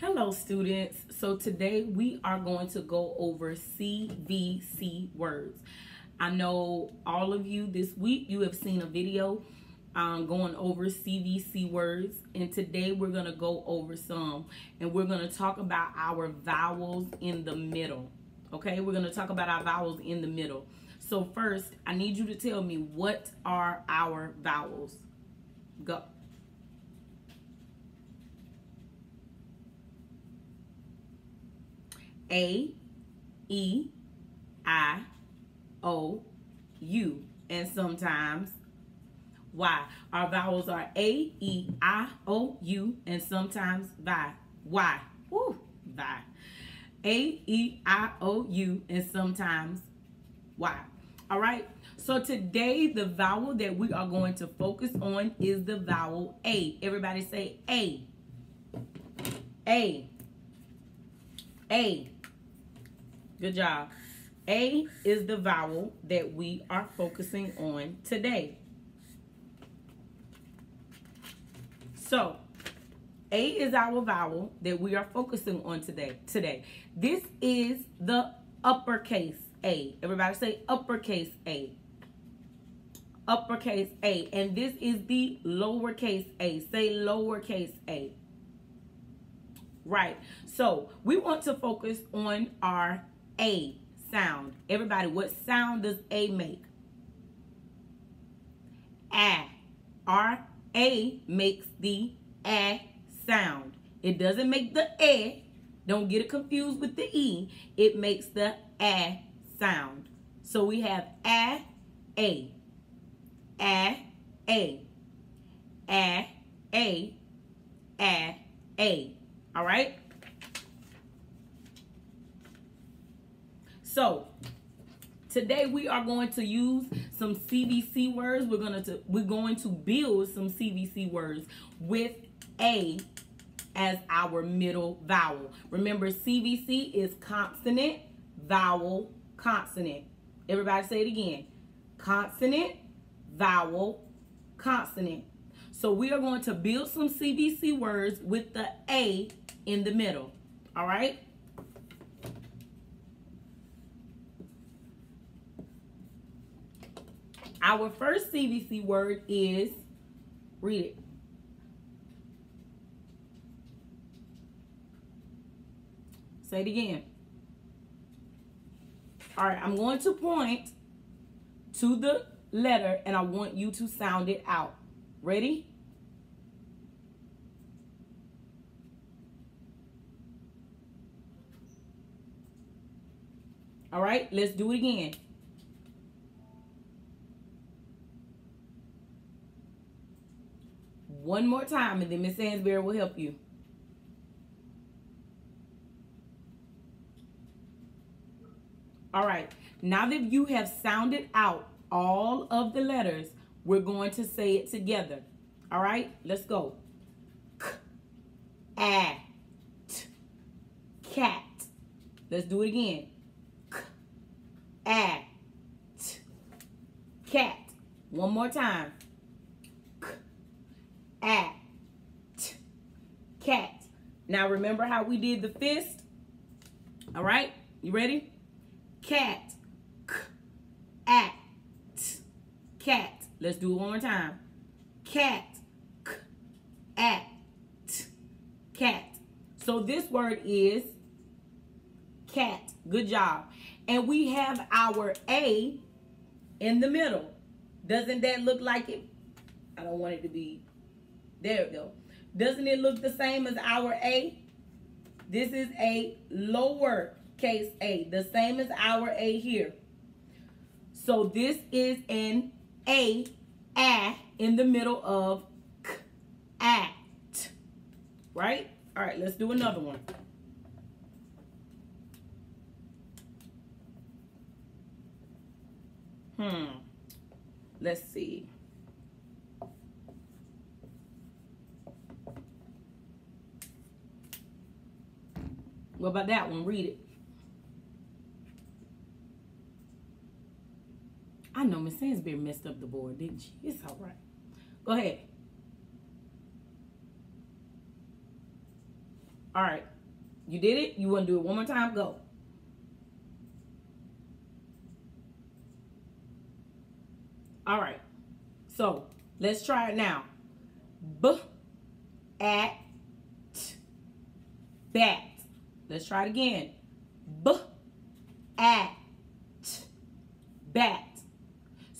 Hello students. So today we are going to go over CVC words. I know all of you this week you have seen a video um, going over CVC words and today we're going to go over some and we're going to talk about our vowels in the middle. Okay, we're going to talk about our vowels in the middle. So first, I need you to tell me what are our vowels? Go. A, E, I, O, U, and sometimes Y. Our vowels are A, E, I, O, U, and sometimes Y. Y. Woo, Y. A, E, I, O, U, and sometimes Y. All right. So today the vowel that we are going to focus on is the vowel A. Everybody say A. A. A. Good job. A is the vowel that we are focusing on today. So, A is our vowel that we are focusing on today. Today, This is the uppercase A. Everybody say uppercase A. Uppercase A. And this is the lowercase a. Say lowercase a. Right. So, we want to focus on our a sound. Everybody, what sound does A make? A. R. A makes the A sound. It doesn't make the A. Don't get it confused with the E. It makes the A sound. So we have A, A, A, A, A, A, A, A. All right? So today we are going to use some CVC words. We're going to we're going to build some CVC words with A as our middle vowel. Remember CVC is consonant, vowel, consonant. Everybody say it again. Consonant, vowel, consonant. So we are going to build some CVC words with the A in the middle. All right? Our first CVC word is, read it. Say it again. All right, I'm going to point to the letter and I want you to sound it out. Ready? All right, let's do it again. One more time and then Miss Hansberry will help you. All right, now that you have sounded out all of the letters, we're going to say it together. All right, let's go. K, a, t, cat. Let's do it again. K, a, t, cat. One more time at cat. Now remember how we did the fist? All right, you ready? Cat, k, at, cat. Let's do it one more time. Cat, k, at, cat. So this word is cat. Good job. And we have our A in the middle. Doesn't that look like it? I don't want it to be there we go. Doesn't it look the same as our A? This is a lower case A, the same as our A here. So this is an A, A in the middle of k, at, right? All right, let's do another one. Hmm, let's see. What about that one? Read it. I know Miss Sansbury messed up the board, didn't she? It's all right. Go ahead. All right. You did it? You want to do it one more time? Go. All right. So let's try it now. B at bat. Let's try it again. B at bat.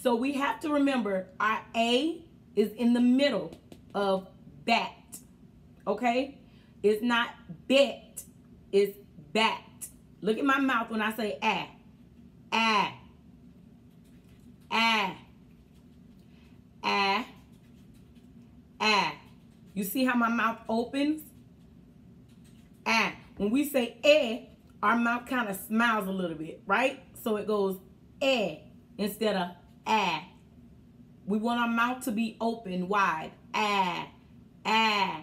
So we have to remember our A is in the middle of bat. Okay? It's not bet. It's bat. Look at my mouth when I say ah. Ah. Ah. Ah. Ah. You see how my mouth opens? When we say eh, our mouth kind of smiles a little bit, right? So it goes eh instead of ah. We want our mouth to be open wide. Ah. Ah.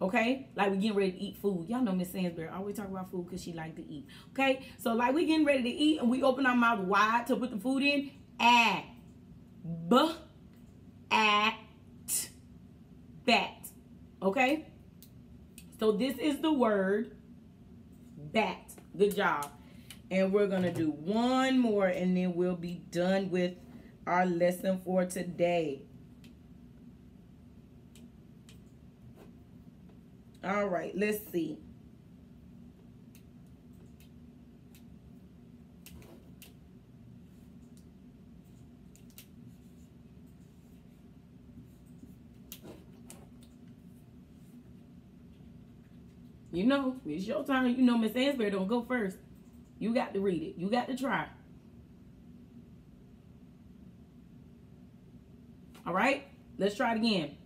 Okay? Like we getting ready to eat food. Y'all know Miss Sansbury always talk about food because she like to eat. Okay? So like we getting ready to eat and we open our mouth wide to put the food in. Ah. B. At. Bat. Okay? So this is the word bat. Good job. And we're going to do one more and then we'll be done with our lesson for today. All right, let's see. You know, it's your turn. You know Miss Ansbury don't go first. You got to read it. You got to try. All right? Let's try it again.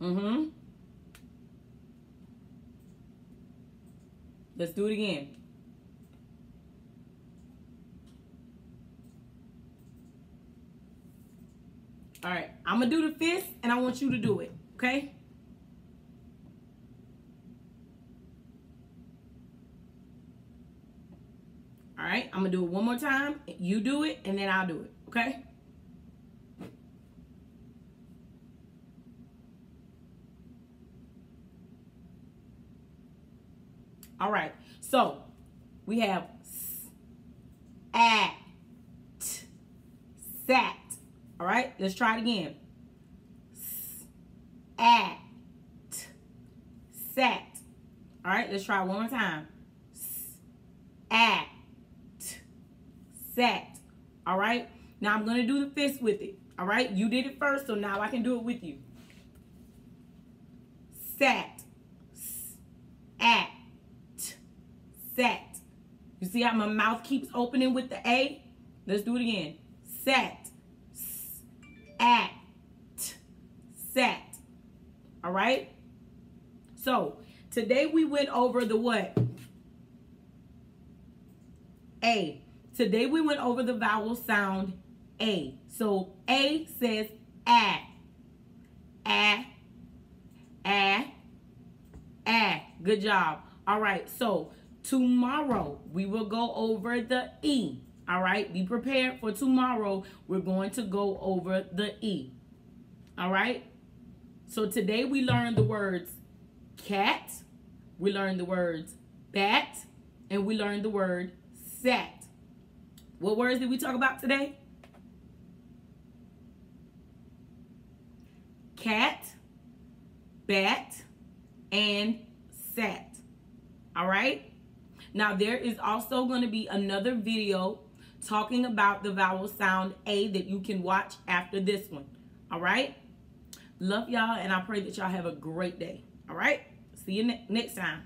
Mm-hmm. Let's do it again. All right, I'm gonna do the fist and I want you to do it, okay? All right, I'm gonna do it one more time. You do it and then I'll do it, okay? All right. So we have at, sat. All right. Let's try it again. At, sat. All right. Let's try one more time. At, sat. All right. Now I'm going to do the fist with it. All right. You did it first, so now I can do it with you. Sat, at, Set. You see how my mouth keeps opening with the A? Let's do it again. Set. At. Set. All right? So, today we went over the what? A. Today we went over the vowel sound A. So, A says a. A. A. A. Good job. All right. So, Tomorrow, we will go over the E. All right, be prepared for tomorrow. We're going to go over the E. All right, so today we learned the words cat, we learned the words bat, and we learned the word sat. What words did we talk about today? Cat, bat, and sat. All right? Now, there is also going to be another video talking about the vowel sound A that you can watch after this one. All right? Love y'all, and I pray that y'all have a great day. All right? See you ne next time.